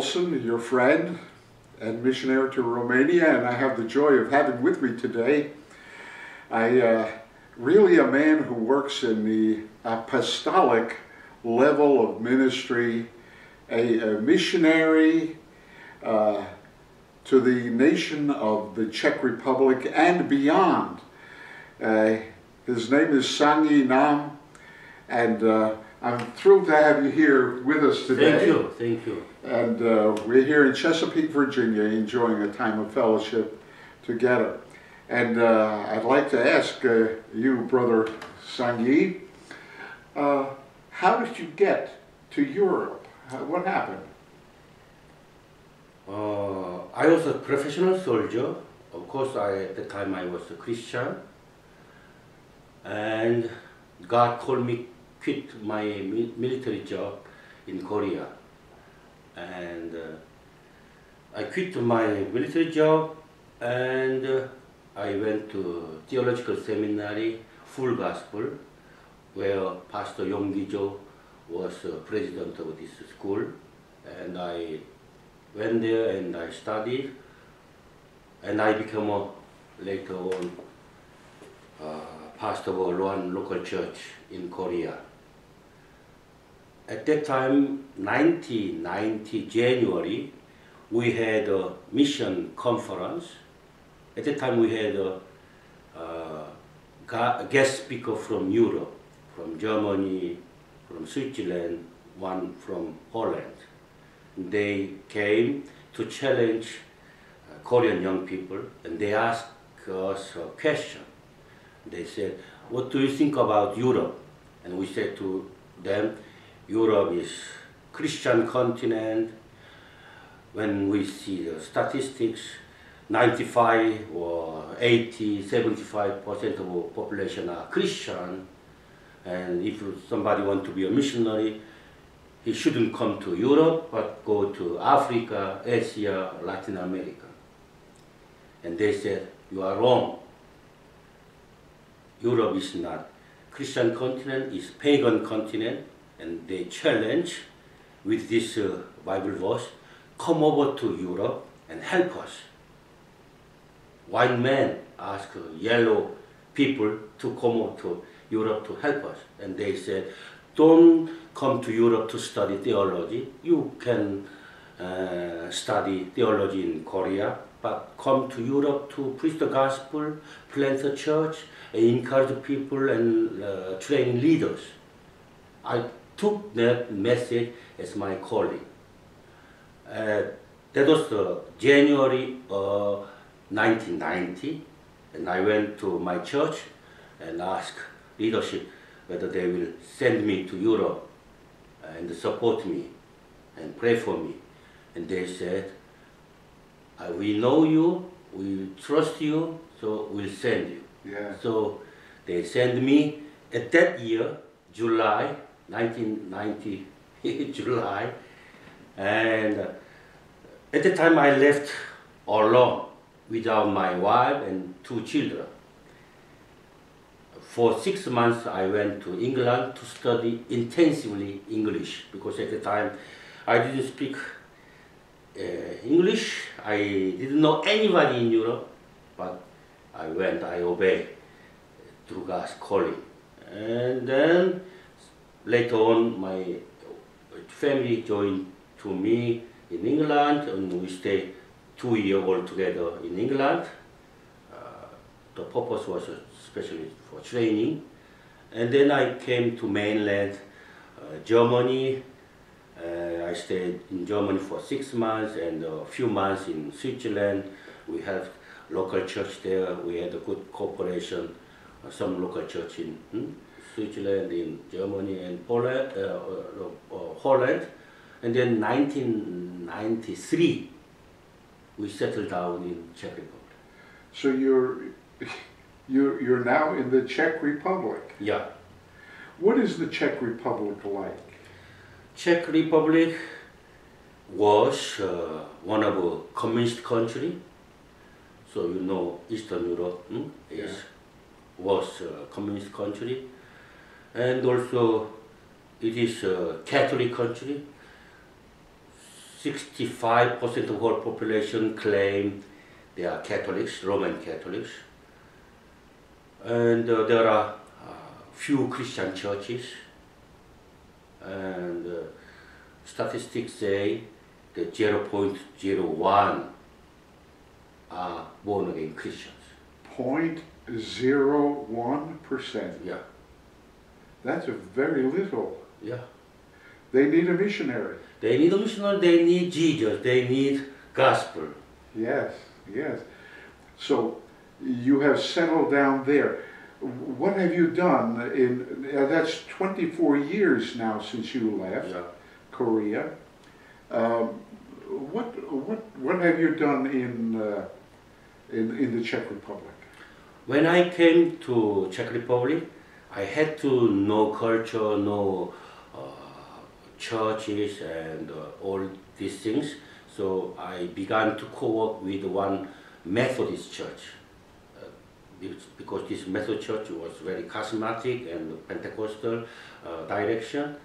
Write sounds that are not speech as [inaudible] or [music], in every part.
Olsen, your friend and missionary to Romania, and I have the joy of having with me today I uh, really a man who works in the apostolic level of ministry, a, a missionary uh, to the nation of the Czech Republic and beyond. Uh, his name is Sang Nam, and uh, I'm thrilled to have you here with us today. Thank you, thank you. And uh, we're here in Chesapeake, Virginia, enjoying a time of fellowship together. And uh, I'd like to ask uh, you, Brother Sangyee, uh, how did you get to Europe? What happened? Uh, I was a professional soldier. Of course, I, at the time I was a Christian. And God called me quit my mi- military job in Korea. And uh, I quit my military job and uh, I went to theological seminary, full gospel, where Pastor Yonggi Cho was uh, president of this school. And I went there and I studied. And I became a, later on uh, pastor of one local church in Korea. At that time, 1990 January, we had a mission conference. At that time, we had a, uh, guest speaker from Europe, from Germany, from Switzerland, one from Holland. They came to challenge uh, Korean young people, and they asked us a question. They said, "What do you think about Europe?" And we said to them, Europe is Christian continent. When we see the statistics, 95 or 80, 75 percent of the population are Christian. And if somebody want to be a missionary, he shouldn't come to Europe, but go to Africa, Asia, Latin America. And they said, you are wrong. Europe is not Christian continent, it's pagan continent and they challenge with this uh, Bible verse, come over to Europe and help us. White men ask uh, yellow people to come over to Europe to help us. And they said, don't come to Europe to study theology. You can uh, study theology in Korea, but come to Europe to preach the gospel, plant a church, encourage people and uh, train leaders. I took that message as my calling. Uh, that was uh, January uh, 1990, and I went to my church and asked leadership whether they will send me to Europe and support me and pray for me. And they said, uh, we know you, we trust you, so we'll send you. Yeah. So they sent me at that year, July 1990 [laughs] July, and uh, at the time I left alone without my wife and two children. For six months I went to England to study intensively English because at the time I didn't speak uh, English. I didn't know anybody in Europe, but I went, I obeyed God's calling. And then later on, my family joined to me in England, and we stayed two years all together in England. Uh, the purpose was especially for training. And then I came to mainland uh, Germany. Uh, I stayed in Germany for six months and a few months in Switzerland. We have local church there. We had a good cooperation. Uh, some local church in hmm? Switzerland, in Germany, and Poland, uh, uh, uh Holland. And then 1993, we settled down in Czech Republic. So you're, you're, you're now in the Czech Republic. Yeah. What is the Czech Republic like? Czech Republic was uh, one of a communist country. So you know Eastern Europe hmm, is, yeah. was a communist country and also it is a Catholic country. 65% of whole population claim they are Catholics, Roman Catholics. And uh, there are uh, few Christian churches. And uh, statistics say that 0.01 are born again Christians. 0.01%. Yeah, That's a very little. yeah. They need a missionary. They need a missionary, they need Jesus, they need gospel. Yes, yes. So you have settled down there. What have you done in, uh, that's 24 years now since you left Yeah. Korea. Um, what, what, what have you done in, uh, in, in the Czech Republic? When I came to Czech Republic, I had to know culture, know uh, churches and uh, all these things. So I began to co-work with one Methodist church uh, because- this Methodist church was very charismatic and Pentecostal uh, direction.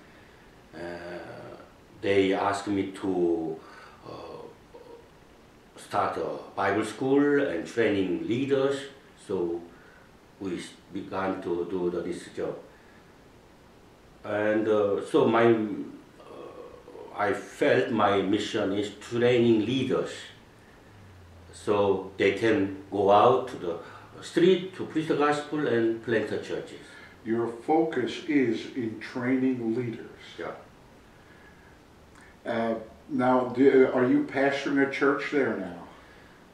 They asked me to start a Bible school and training leaders. So we began to do the, this job. And uh, so my, uh, I felt my mission is training leaders, so they can go out to the street to preach the gospel and plant the churches. Your focus is in training leaders. Yeah. Uh, now, do, are you pastoring a church there now?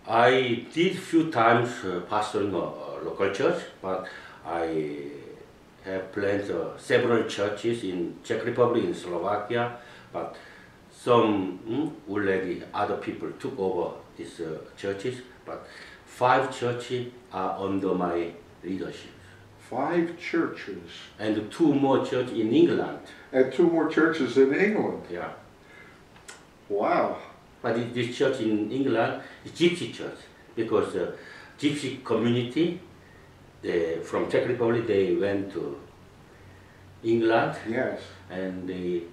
I did few times uh, pastoring a, a local church, but I have planted uh, several churches in Czech Republic, in Slovakia, but some mm, already other people took over these uh, churches, but five churches are under my leadership, Five churches and two more churches in England. and two more churches in England. Yeah, Wow. but this church in England is Gypsy church because the Gypsy community they, from Czech Republic they went to England Yes. and they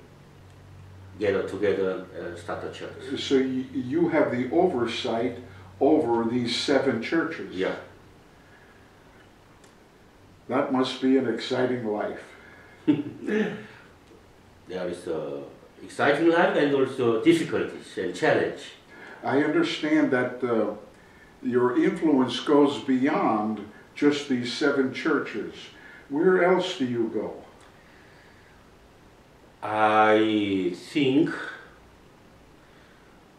gather together and start a church. So you, you have the oversight over these seven churches. Yeah, That must be an exciting life. [laughs] there is a exciting life and also difficulties and challenge. I understand that uh, your influence goes beyond just these seven churches. Where else do you go? I think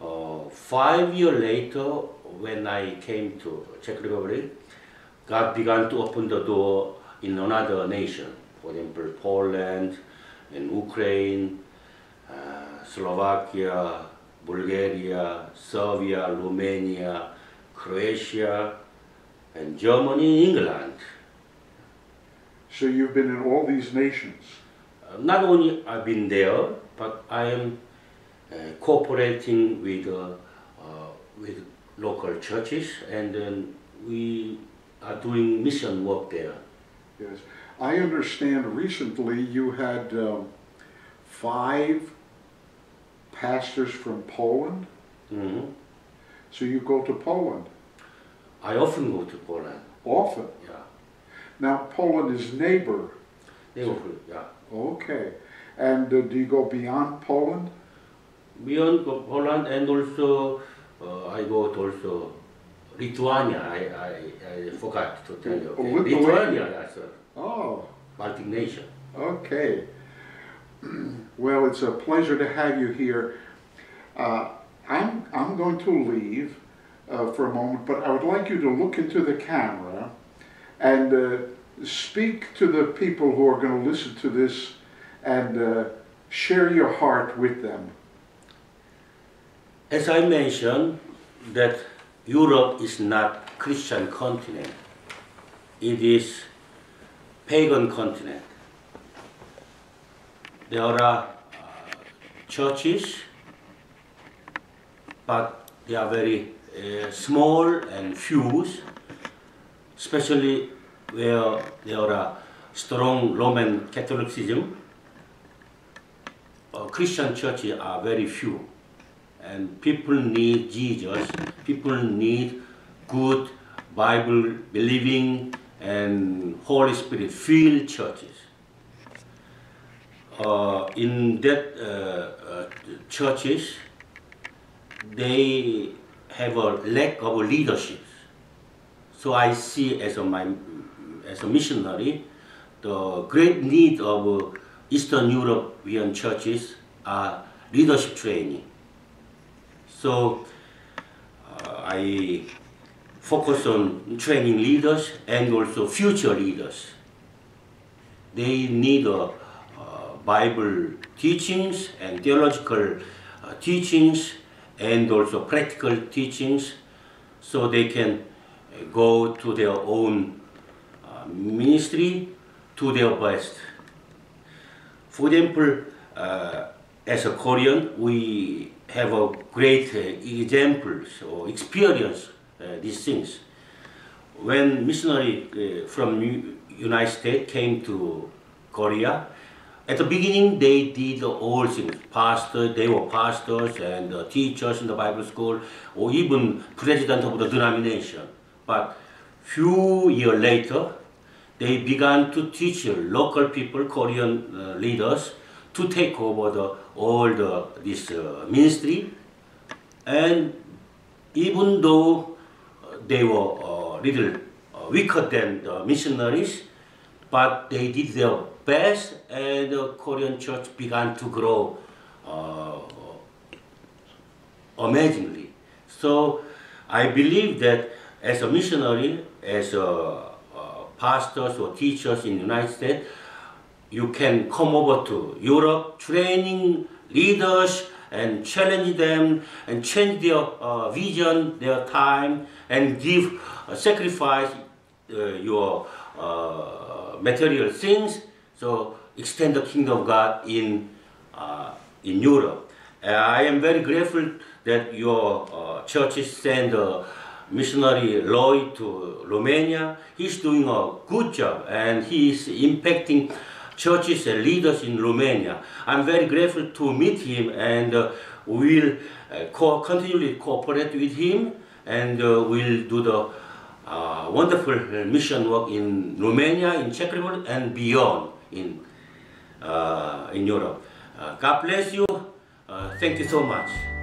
uh, five years later, when I came to Czech Republic, God began to open the door in another nation. For example, Poland, and Ukraine, uh, Slovakia, Bulgaria, Serbia, Romania, Croatia, and Germany, England. So you've been in all these nations. Uh, not only I've been there, but I am uh, cooperating with uh, uh, with local churches, and then we are doing mission work there. Yes. I understand recently you had um, five pastors from Poland. Mhm. So you go to Poland I often go to Poland. often. Yeah, Now, Poland is neighbor. often, yeah. Okay. And uh, do you go beyond Poland? Beyond Poland, and also uh, I go to also Lithuania. I, I, I forgot to tell you. Oh, Okay? Lithuania. Lithuania, a Oh, Baltic nation. okay. [clears throat] Well, it's a pleasure to have you here. Uh, I'm, I'm going to leave uh, for a moment, but I would like you to look into the camera and uh, speak to the people who are going to listen to this and uh, share your heart with them. As I mentioned, that Europe is not Christian continent. It is pagan continent. There are uh, churches, but they are very uh, small and few, especially where there are strong Roman Catholicism. Uh, Christian churches are very few and people need Jesus. People need good Bible believing and Holy Spirit filled churches. Uh, in that uh, uh, churches, they have a lack of leadership. So I see as a, my, as a missionary, the great need of Eastern European churches are leadership training. So uh, I focus on training leaders and also future leaders. They need uh, uh, Bible teachings and theological uh, teachings and also practical teachings so they can go to their own uh, ministry to their best. For example, uh, as a Korean, we have a great uh, examples or experience uh, these things. When missionary uh, from United States came to Korea, at the beginning they did all things. Pastors, they were pastors and uh, teachers in the Bible school, or even president of the denomination. But few years later, they began to teach local people, Korean uh, leaders, to take over the, all the, this uh, ministry. And even though they were a little uh, weaker than the missionaries, but they did their and the Korean church began to grow uh, amazingly. So I believe that as a missionary, as a pastors or teachers in the United States, you can come over to Europe, training leaders and challenge them and change their uh, vision, their time, and give uh, sacrifice uh, your uh, material things. So extend the kingdom of God in uh, in Europe. I am very grateful that your uh, churches send missionary Lloyd to Romania. He's doing a good job and he's impacting churches and leaders in Romania. I'm very grateful to meet him and uh, we'll uh, co continually cooperate with him and uh, we'll do the uh, wonderful mission work in Romania, in Czech Republic and beyond in, uh, in Europe. Uh, God bless you. thank you so much.